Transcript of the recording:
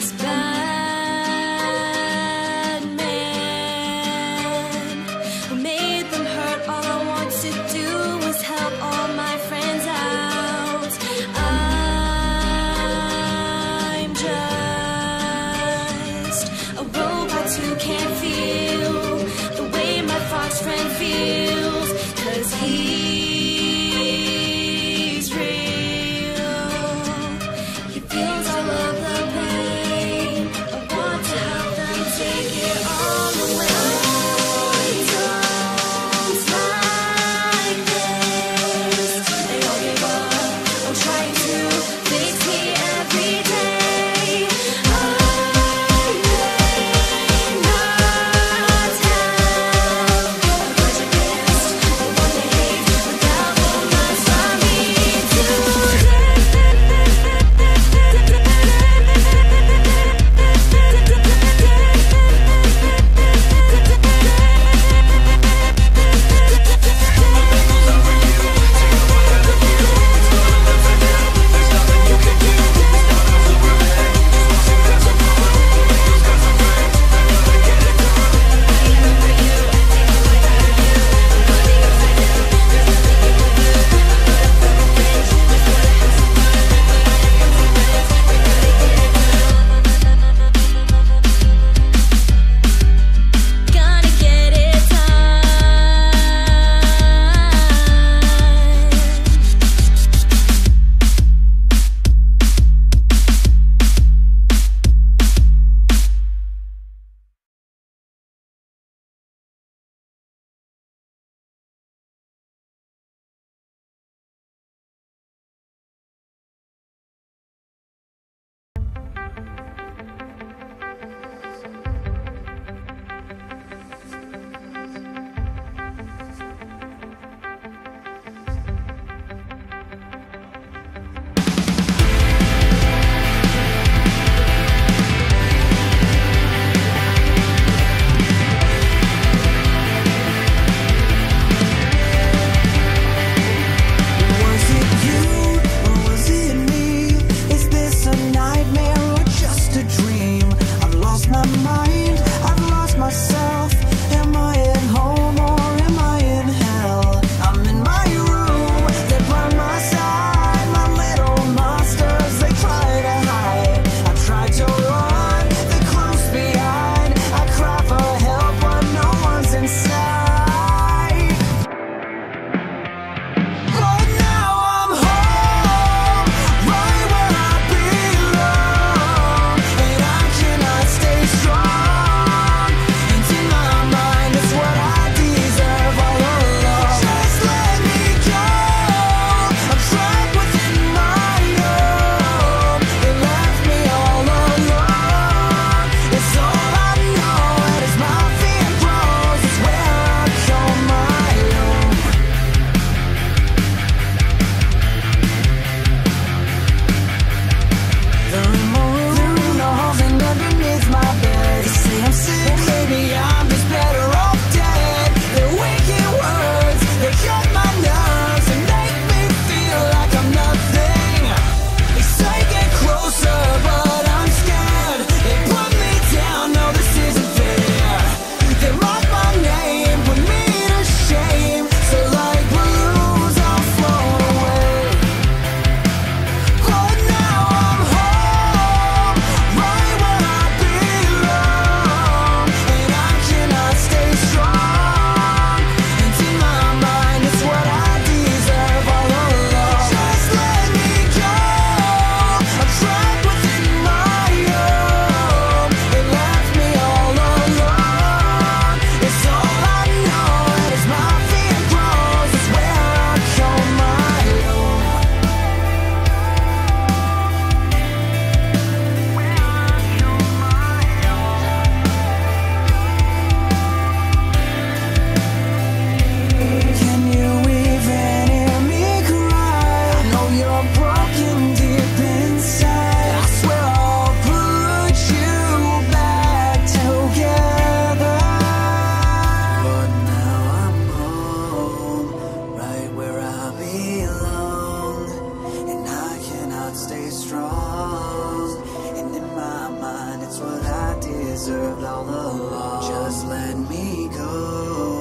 this bad strong. And in my mind it's what I deserved all along. Just let me go.